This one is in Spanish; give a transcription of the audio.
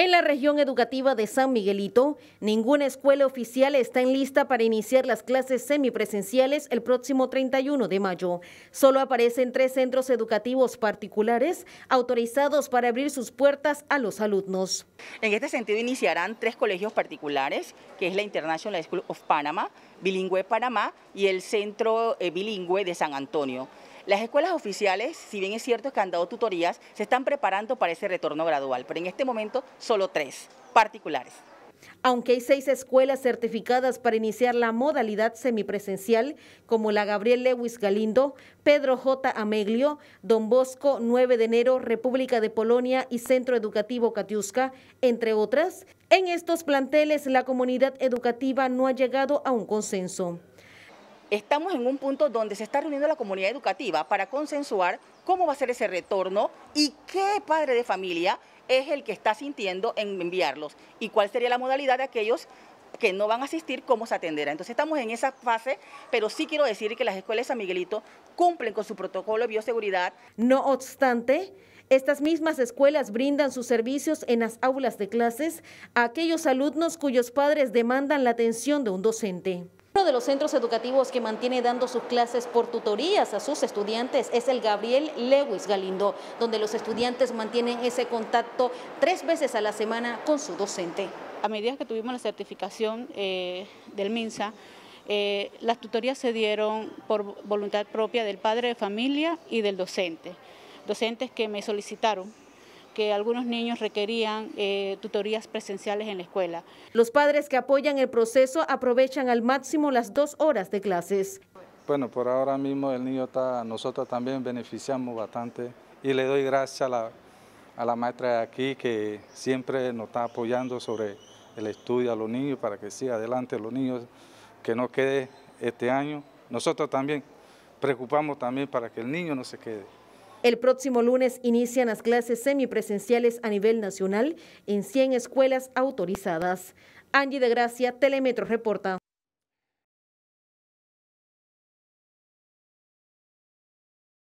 En la región educativa de San Miguelito, ninguna escuela oficial está en lista para iniciar las clases semipresenciales el próximo 31 de mayo. Solo aparecen tres centros educativos particulares autorizados para abrir sus puertas a los alumnos. En este sentido iniciarán tres colegios particulares, que es la International School of Panama, Bilingüe Panamá y el Centro eh, Bilingüe de San Antonio. Las escuelas oficiales, si bien es cierto que han dado tutorías, se están preparando para ese retorno gradual, pero en este momento solo tres particulares. Aunque hay seis escuelas certificadas para iniciar la modalidad semipresencial, como la Gabriel Lewis Galindo, Pedro J. Ameglio, Don Bosco, 9 de enero, República de Polonia y Centro Educativo Katiuska, entre otras, en estos planteles la comunidad educativa no ha llegado a un consenso estamos en un punto donde se está reuniendo la comunidad educativa para consensuar cómo va a ser ese retorno y qué padre de familia es el que está sintiendo en enviarlos y cuál sería la modalidad de aquellos que no van a asistir, cómo se atenderá. Entonces estamos en esa fase, pero sí quiero decir que las escuelas de San Miguelito cumplen con su protocolo de bioseguridad. No obstante, estas mismas escuelas brindan sus servicios en las aulas de clases a aquellos alumnos cuyos padres demandan la atención de un docente. Uno de los centros educativos que mantiene dando sus clases por tutorías a sus estudiantes es el Gabriel Lewis Galindo, donde los estudiantes mantienen ese contacto tres veces a la semana con su docente. A medida que tuvimos la certificación eh, del MINSA, eh, las tutorías se dieron por voluntad propia del padre de familia y del docente, docentes que me solicitaron que algunos niños requerían eh, tutorías presenciales en la escuela. Los padres que apoyan el proceso aprovechan al máximo las dos horas de clases. Bueno, por ahora mismo el niño está, nosotros también beneficiamos bastante y le doy gracias a la, a la maestra de aquí que siempre nos está apoyando sobre el estudio a los niños para que siga adelante los niños, que no quede este año. Nosotros también preocupamos también para que el niño no se quede. El próximo lunes inician las clases semipresenciales a nivel nacional en 100 escuelas autorizadas. Angie de Gracia, Telemetro reporta.